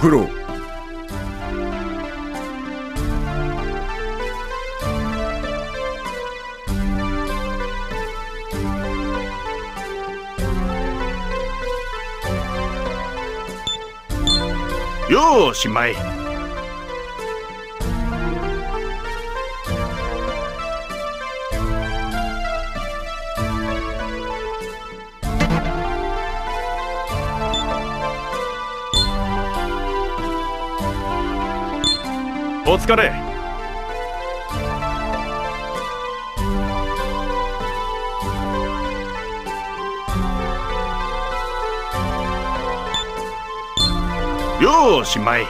ご苦労。よーしまいれ。よしまい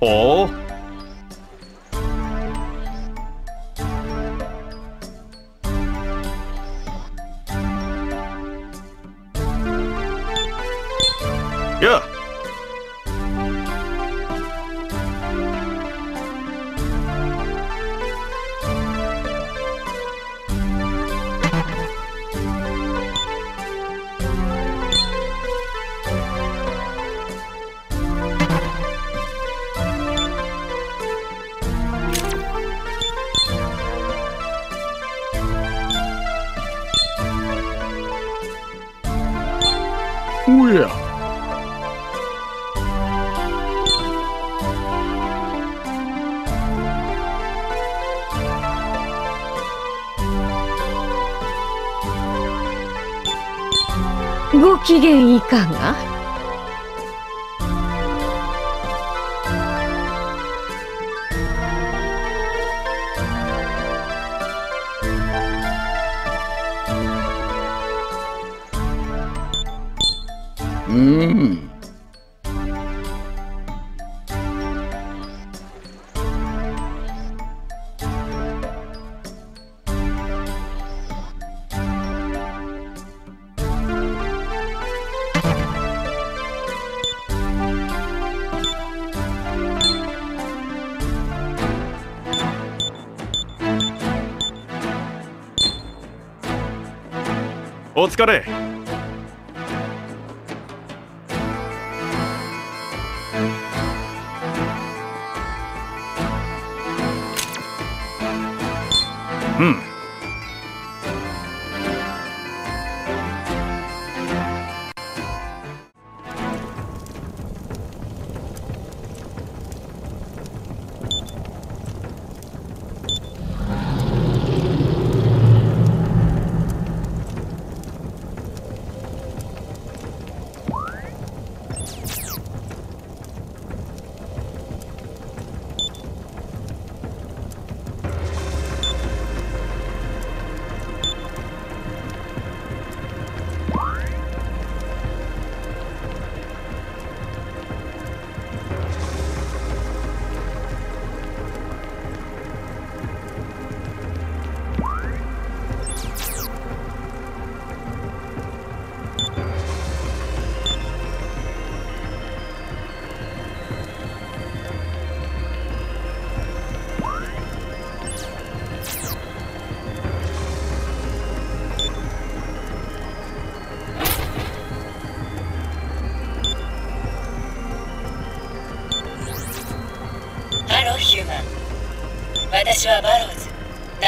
おお？ご機嫌いかが？疲れ。うん。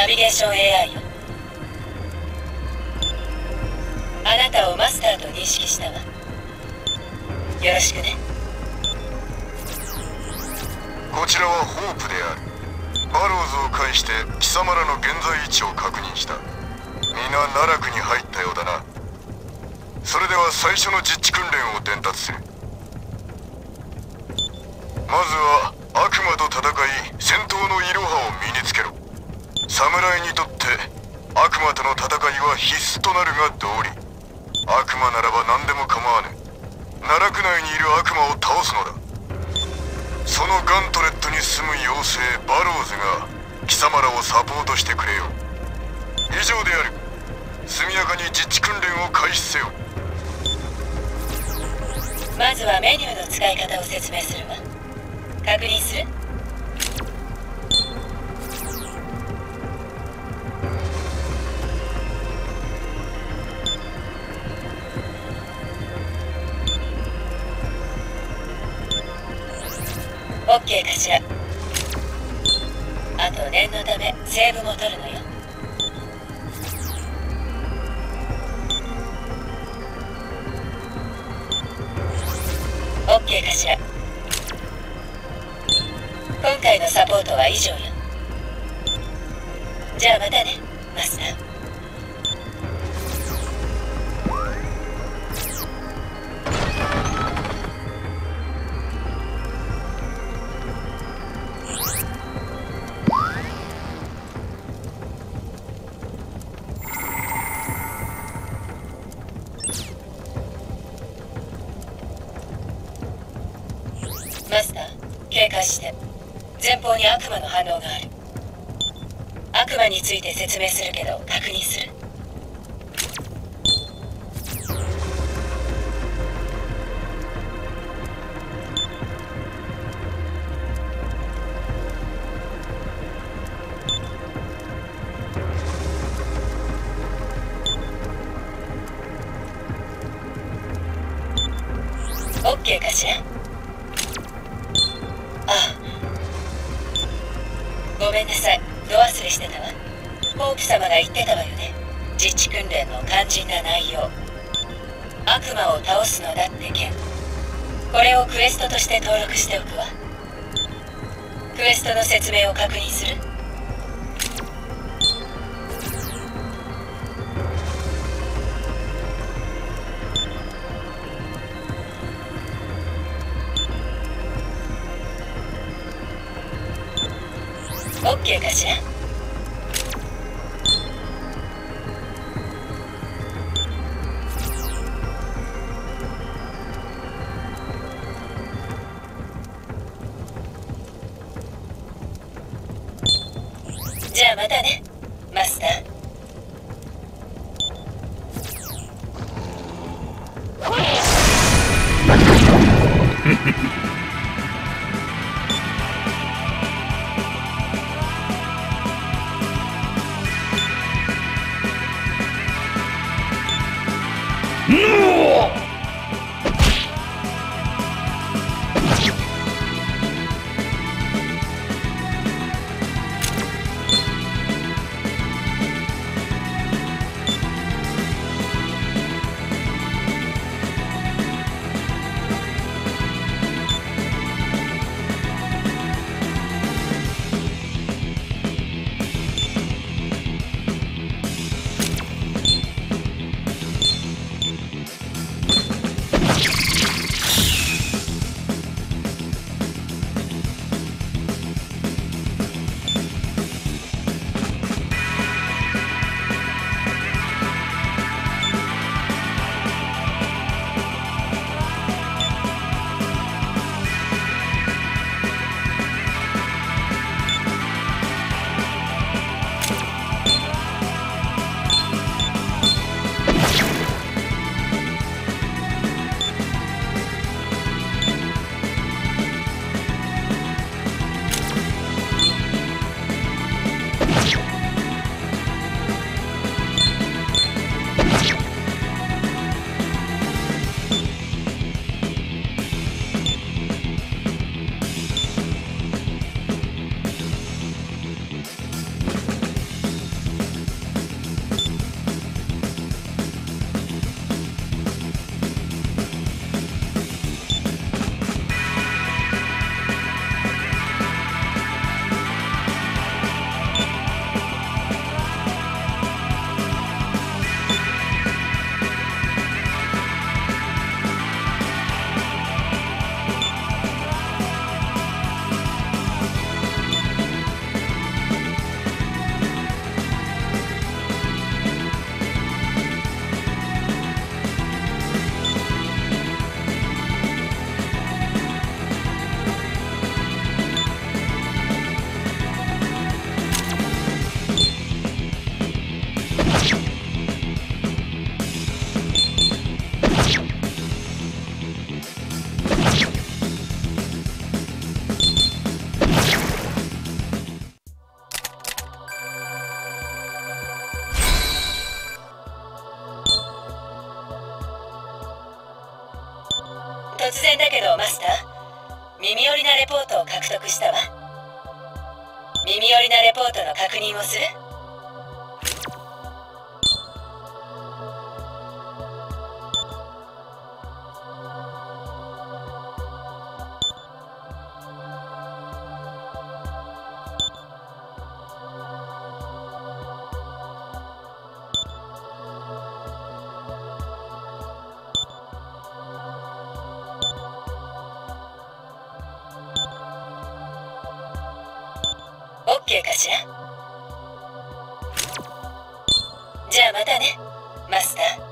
ナビゲーション AI よ。あなたをマスターと認識したわ。よろしくね。こちらはホープである。バローズを介して貴様らの現在位置を確認した。皆奈落に入ったようだな。それでは最初の実地訓練を伝達する。まずは悪魔と戦い戦闘のイロハを身につけろ。侍にとって悪魔との戦いは必須となるが道理。悪魔ならば何でも構わぬ。奈落内にいる悪魔を倒すのだ。そのガントレットに住む妖精バローズが貴様らをサポートしてくれよ。以上である。速やかに実地訓練を開始せよ。まずはメニューの使い方を説明するわ。確認する。のためセーブも取るのよ。オッケーかしら。今回のサポートは以上よ。じゃあまたね。ついて説明するけど確認する。明を確認する。じゃあまたね。しらじゃあまたねマスター。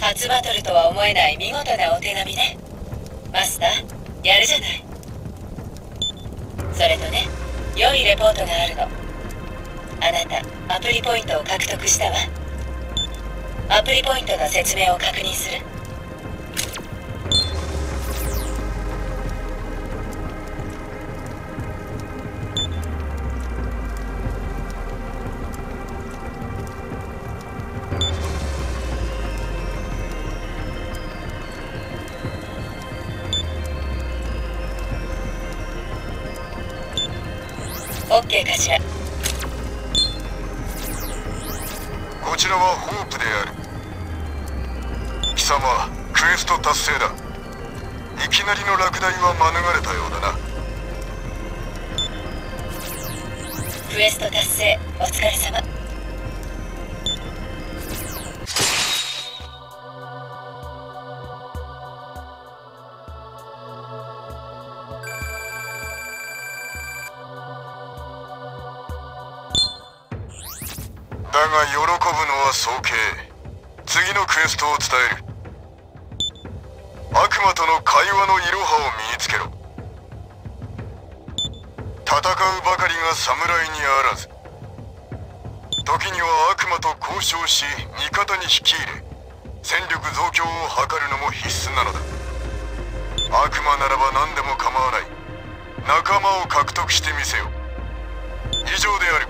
初バトルとは思えない見事なお手並みね。マスターやるじゃない。それとね良いレポートがあるの。あなたアプリポイントを獲得したわ。アプリポイントの説明を確認する。こちらはホープである。貴様クエスト達成だ。いきなりの落第は免れたようだな。クエスト達成お疲れ様し味方に引き入れ戦力増強を図るのも必須なのだ。悪魔ならば何でも構わない。仲間を獲得してみせよ。以上である。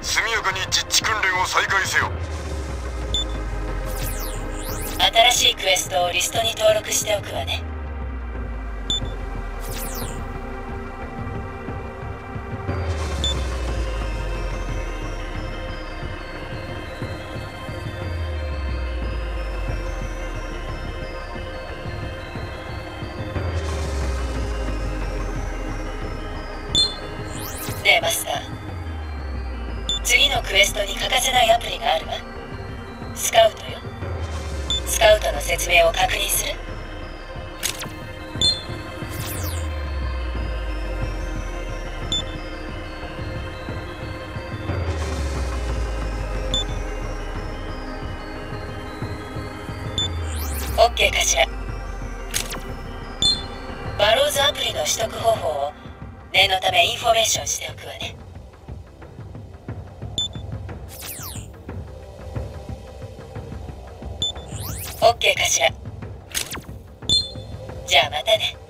速やかに実地訓練を再開せよ。新しいクエストをリストに登録しておくわね。プリの取得方法を念のためインフォメーションしておくわね。オッケーかしら。じゃあまたね。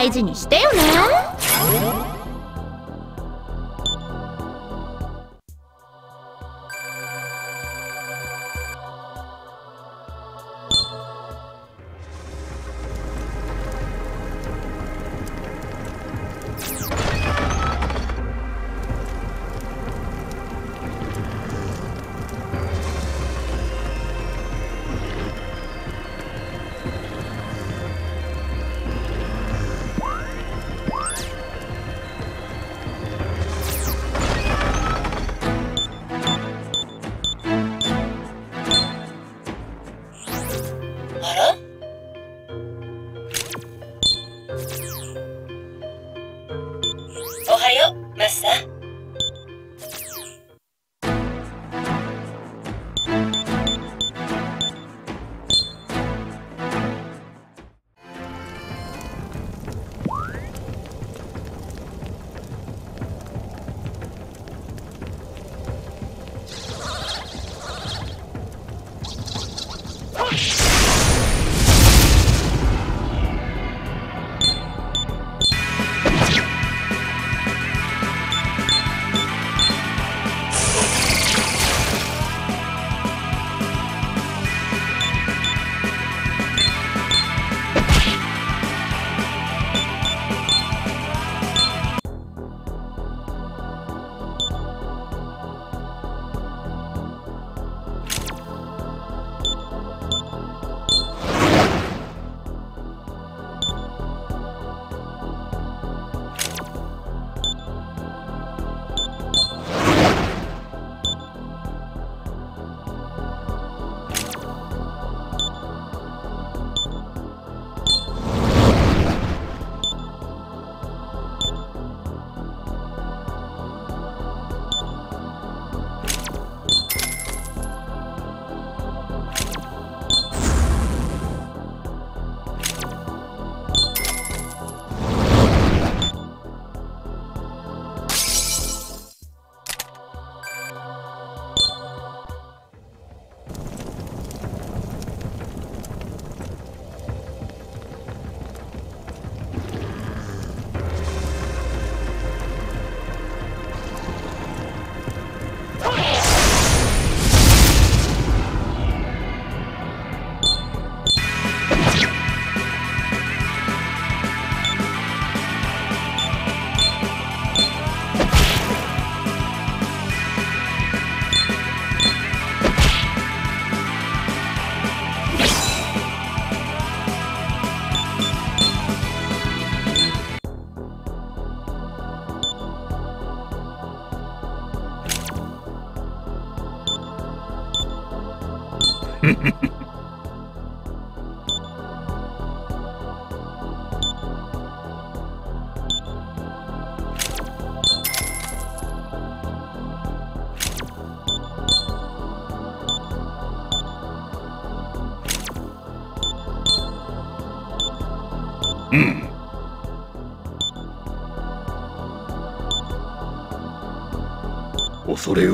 大事にしてよね。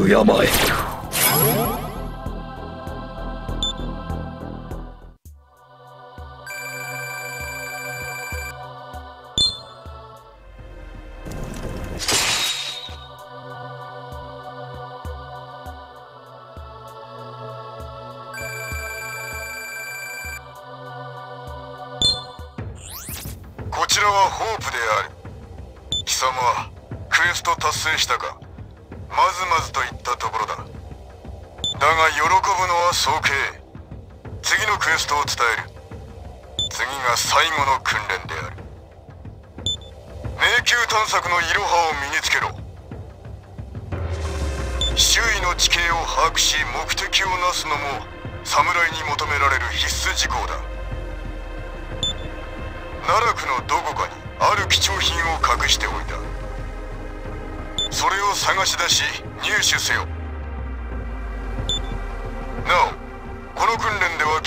やばいだが喜ぶのは早計次のクエストを伝える。次が最後の訓練である。迷宮探索のイロハを身につけろ。周囲の地形を把握し目的をなすのも侍に求められる必須事項だ。奈落のどこかにある貴重品を隠しておいた。それを探し出し入手せよ。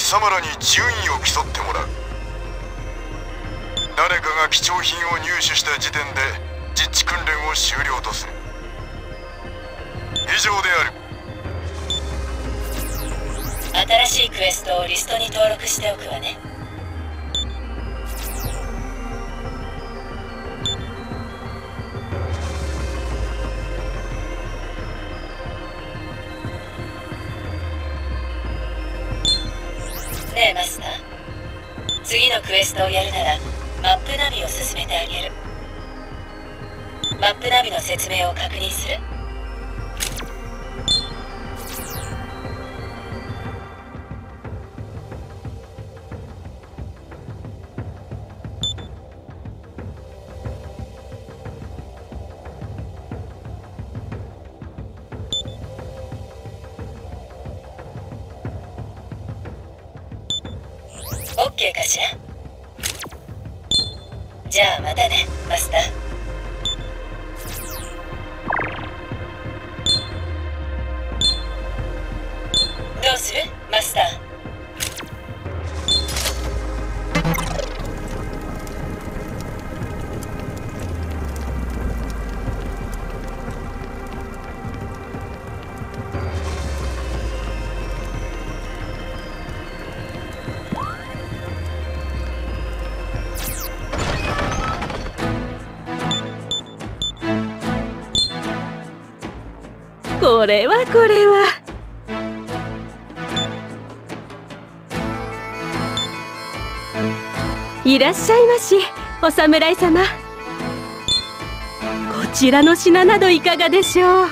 様らに順位を競ってもらう。誰かが貴重品を入手した時点で実地訓練を終了とする。以上である。新しいクエストをリストに登録しておくわね。次のクエストをやるならマップナビを進めてあげる。マップナビの説明を確認する。これはこれは。いらっしゃいましお侍様。こちらの品などいかがでしょう。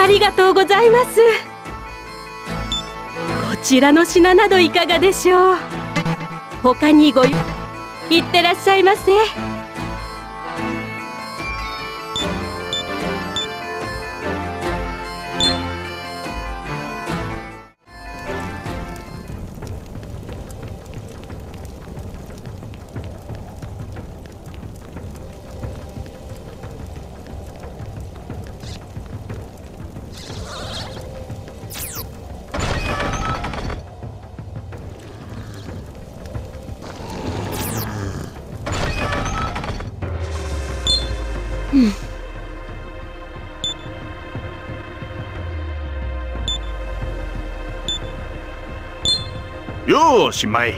ありがとうございます。こちらの品などいかがでしょう。他にごいいってらっしゃいませ。よーしまい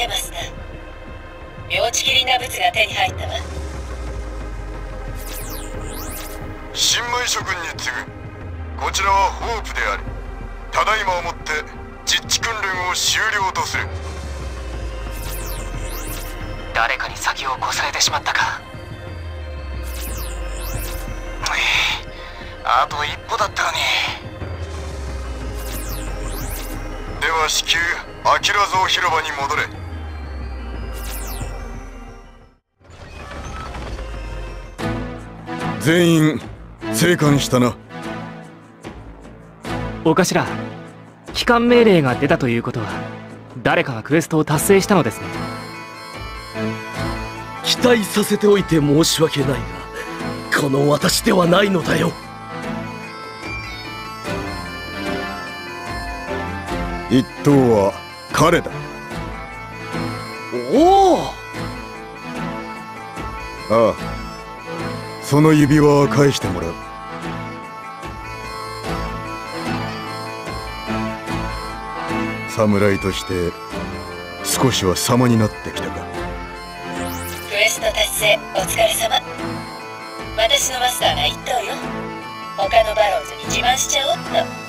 てますか。妙ちきりな物が手に入ったわ。新米諸君に次ぐ。こちらはホープであるただいまをもって実地訓練を終了とする。誰かに先を越されてしまったか。あと一歩だったのに。では至急アキラゾウ広場に戻れ全員生還したな。お頭帰還命令が出たということは誰かがクエストを達成したのですね。期待させておいて申し訳ないがこの私ではないのだよ。一等は彼だ。おお！ああその指輪は返してもらう。侍として少しは様になってきたか。クエスト達成お疲れ様。私のマスターが言ったよ。他のバローズに自慢しちゃおっと。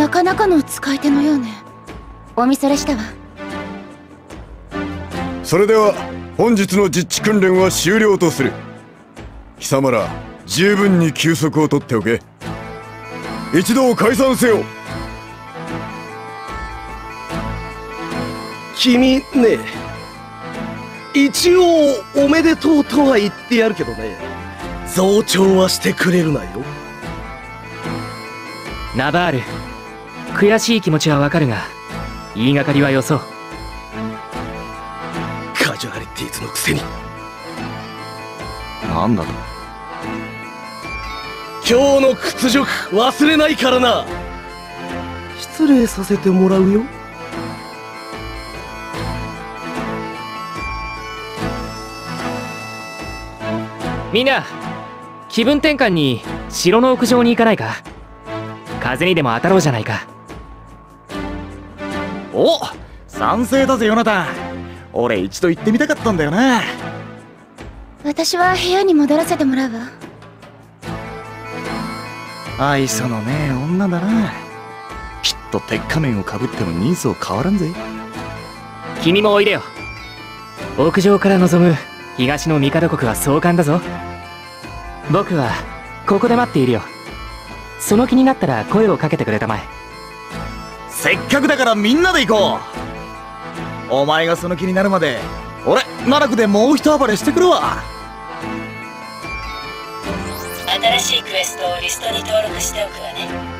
なかなかの使い手のようね。お見それしたわ。それでは本日の実地訓練は終了とする。貴様ら十分に休息をとっておけ。一同解散せよ。君ね一応おめでとうとは言ってやるけどね。増長はしてくれるなよ。ナバール悔しい気持ちはわかるが言いがかりはよそう。カジュアリティーズのくせに。なんだと？今日の屈辱忘れないからな。失礼させてもらうよ。みんな気分転換に城の屋上に行かないか？風にでも当たろうじゃないかお賛成だぜヨナタン。俺一度行ってみたかったんだよな私は部屋に戻らせてもらうわ。愛想のねえ女だな。きっと鉄仮面をかぶっても人相変わらんぜ。君もおいでよ。屋上から望む東の帝国は壮観だぞ。僕はここで待っているよ。その気になったら声をかけてくれたまえせっかくだからみんなで行こう。お前がその気になるまで俺奈落でもう一暴れしてくるわ。新しいクエストをリストに登録しておくわね。